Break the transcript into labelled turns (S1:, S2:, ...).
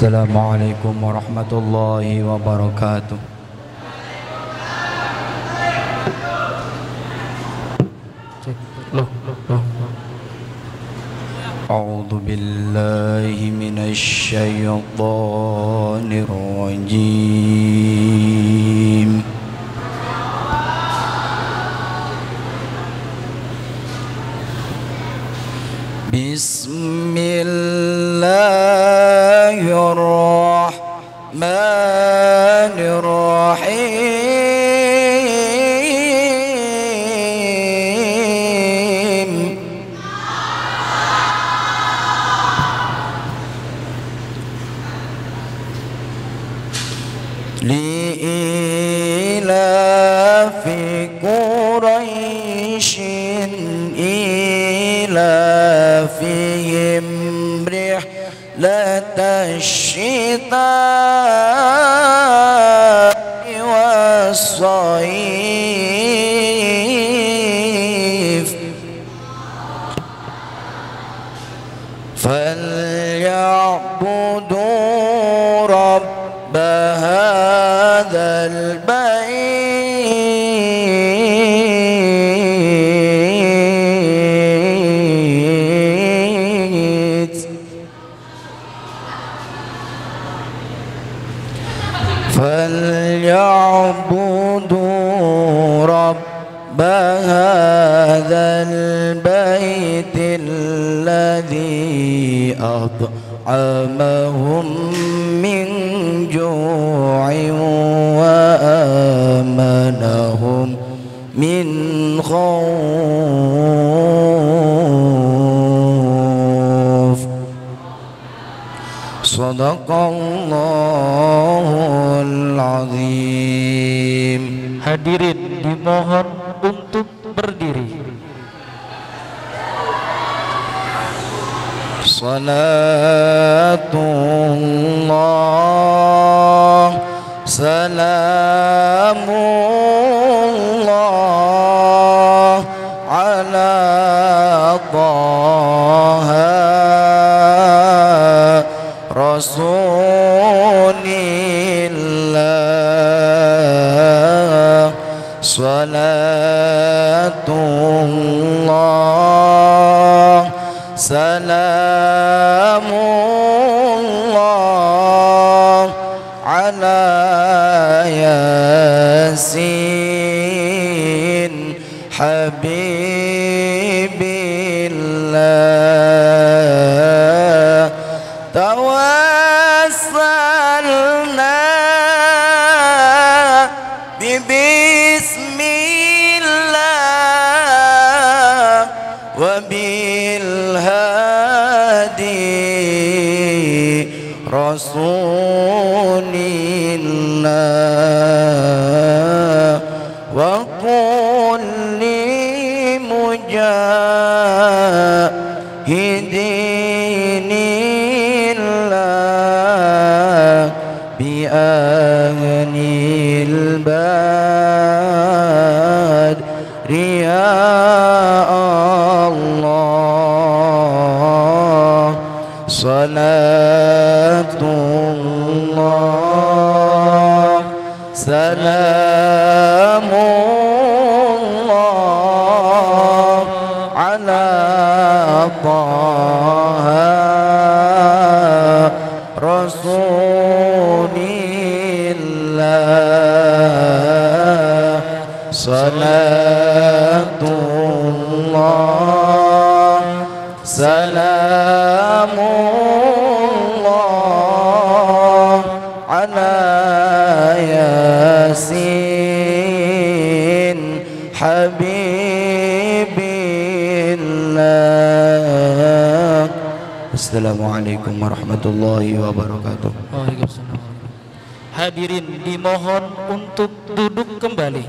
S1: السلام عليكم ورحمة الله وبركاته
S2: Loh, loh.
S1: أعوذ بالله من الشيطان الرجيم بسم الله الرحيم. لإيلاف قريش إيلافهم رحلة الشتاء. فليعبدوا رب هذا البيت. فليعبدوا رب هذا البيت الذي أطعمهم من جوع وآمنهم من خوف. صدق الله العظيم.
S2: Hadirin dimohon untuk berdiri.
S1: صلاة الله سلام الله على طه سلام الله على ياسين حبيب الله توسلنا ببسم الله وبالهادي رسول الله. وكل مجاهدين الله بأهل البدر يا صلاة الله سلام الله على طه رسول الله. صلاة الله سلام الله حبيب الله السلام عليكم ورحمة الله وبركاته
S2: Waalaikumsalam. Hadirin dimohon untuk duduk kembali.